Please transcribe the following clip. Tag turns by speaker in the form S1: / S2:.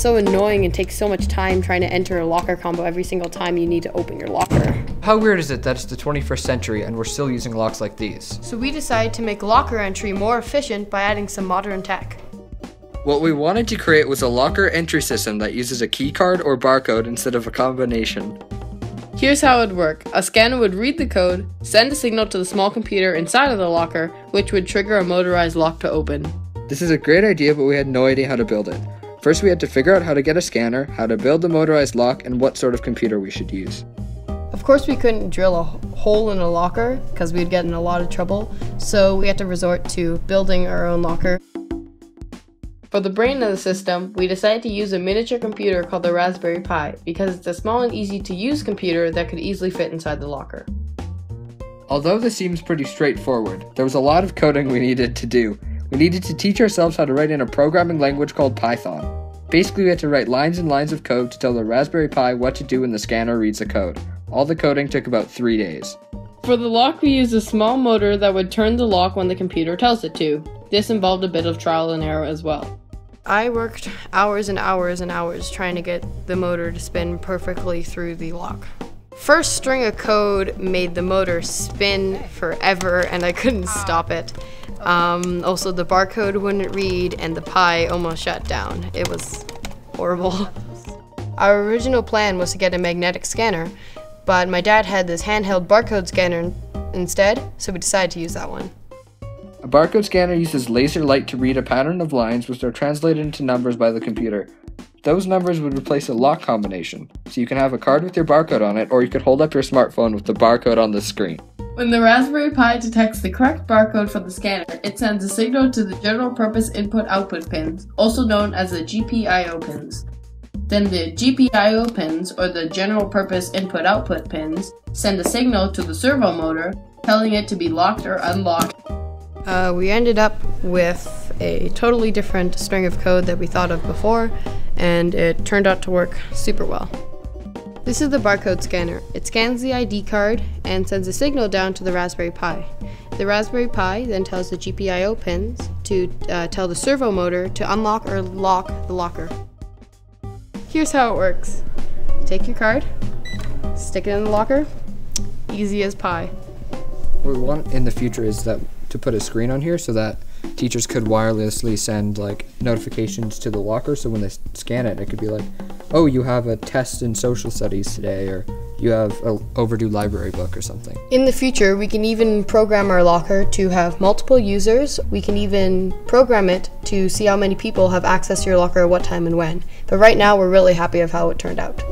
S1: is so annoying and takes so much time trying to enter a locker combo every single time you need to open your locker.
S2: How weird is it that it's the 21st century and we're still using locks like these?
S1: So we decided to make locker entry more efficient by adding some modern tech.
S2: What we wanted to create was a locker entry system that uses a keycard or barcode instead of a combination.
S1: Here's how it would work. A scanner would read the code, send a signal to the small computer inside of the locker, which would trigger a motorized lock to open.
S2: This is a great idea, but we had no idea how to build it. First, we had to figure out how to get a scanner, how to build the motorized lock, and what sort of computer we should use.
S1: Of course, we couldn't drill a hole in a locker because we'd get in a lot of trouble, so we had to resort to building our own locker. For the brain of the system, we decided to use a miniature computer called the Raspberry Pi because it's a small and easy to use computer that could easily fit inside the locker.
S2: Although this seems pretty straightforward, there was a lot of coding we needed to do. We needed to teach ourselves how to write in a programming language called Python. Basically, we had to write lines and lines of code to tell the Raspberry Pi what to do when the scanner reads the code. All the coding took about three days.
S1: For the lock, we used a small motor that would turn the lock when the computer tells it to. This involved a bit of trial and error as well. I worked hours and hours and hours trying to get the motor to spin perfectly through the lock. First string of code made the motor spin forever and I couldn't stop it. Um, also, the barcode wouldn't read and the Pi almost shut down. It was horrible. Our original plan was to get a magnetic scanner, but my dad had this handheld barcode scanner instead, so we decided to use that one.
S2: A barcode scanner uses laser light to read a pattern of lines which are translated into numbers by the computer. Those numbers would replace a lock combination, so you can have a card with your barcode on it, or you could hold up your smartphone with the barcode on the screen.
S1: When the Raspberry Pi detects the correct barcode for the scanner, it sends a signal to the general purpose input output pins, also known as the GPIO pins. Then the GPIO pins, or the general purpose input output pins, send a signal to the servo motor, telling it to be locked or unlocked. Uh, we ended up with a totally different string of code that we thought of before, and it turned out to work super well. This is the barcode scanner. It scans the ID card and sends a signal down to the Raspberry Pi. The Raspberry Pi then tells the GPIO pins to uh, tell the servo motor to unlock or lock the locker. Here's how it works. Take your card, stick it in the locker, easy as pie.
S2: What we want in the future is that to put a screen on here so that teachers could wirelessly send like notifications to the locker. So when they scan it it could be like oh you have a test in social studies today or you have an overdue library book or something.
S1: In the future we can even program our locker to have multiple users. We can even program it to see how many people have access to your locker at what time and when. But right now we're really happy of how it turned out